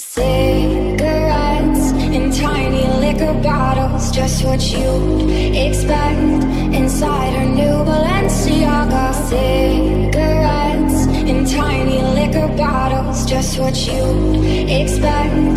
Cigarettes in tiny liquor bottles, just what you'd expect inside her new Balenciaga. Cigarettes in tiny liquor bottles, just what you'd expect